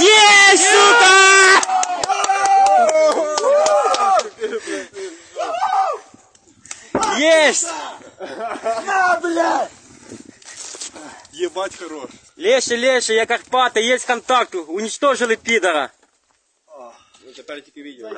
Есть, сука! Есть! Ебать хорош. Леша, Леша, я Карпати, есть контакт, уничтожили Пидора. Ну теперь тільки відео.